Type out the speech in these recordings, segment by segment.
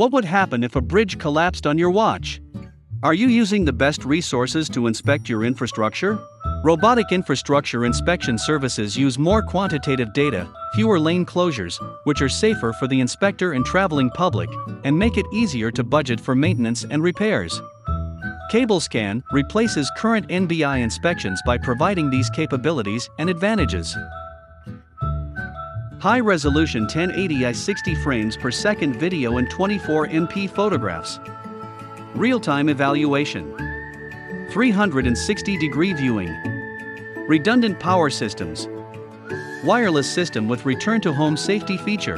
What would happen if a bridge collapsed on your watch? Are you using the best resources to inspect your infrastructure? Robotic infrastructure inspection services use more quantitative data, fewer lane closures, which are safer for the inspector and traveling public, and make it easier to budget for maintenance and repairs. CableScan replaces current NBI inspections by providing these capabilities and advantages. High resolution 1080i 60 frames per second video and 24 MP photographs. Real time evaluation. 360 degree viewing. Redundant power systems. Wireless system with return to home safety feature.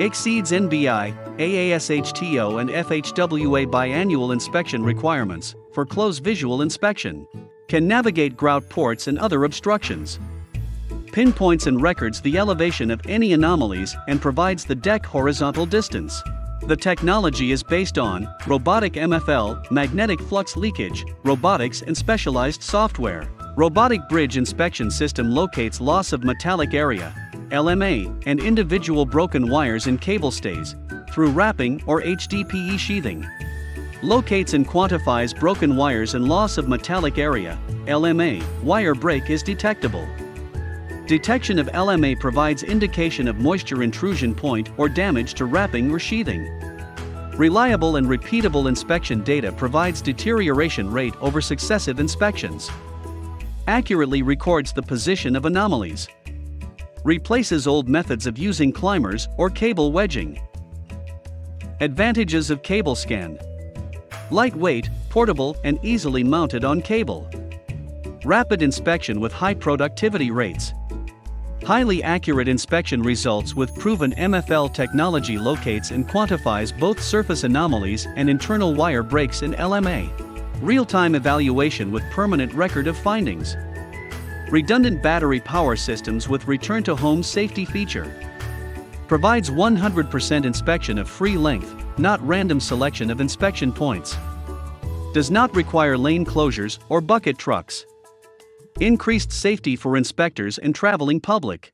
Exceeds NBI, AASHTO, and FHWA biannual inspection requirements for close visual inspection. Can navigate grout ports and other obstructions. Pinpoints and records the elevation of any anomalies and provides the deck horizontal distance. The technology is based on robotic MFL, magnetic flux leakage, robotics, and specialized software. Robotic Bridge Inspection System locates loss of metallic area, LMA, and individual broken wires in cable stays through wrapping or HDPE sheathing. Locates and quantifies broken wires and loss of metallic area, LMA, wire break is detectable. Detection of LMA provides indication of moisture intrusion point or damage to wrapping or sheathing. Reliable and repeatable inspection data provides deterioration rate over successive inspections. Accurately records the position of anomalies. Replaces old methods of using climbers or cable wedging. Advantages of CableScan. Lightweight, portable, and easily mounted on cable. Rapid inspection with high productivity rates. Highly accurate inspection results with proven MFL technology locates and quantifies both surface anomalies and internal wire breaks in LMA. Real-time evaluation with permanent record of findings. Redundant battery power systems with return-to-home safety feature. Provides 100% inspection of free length, not random selection of inspection points. Does not require lane closures or bucket trucks. Increased safety for inspectors and traveling public.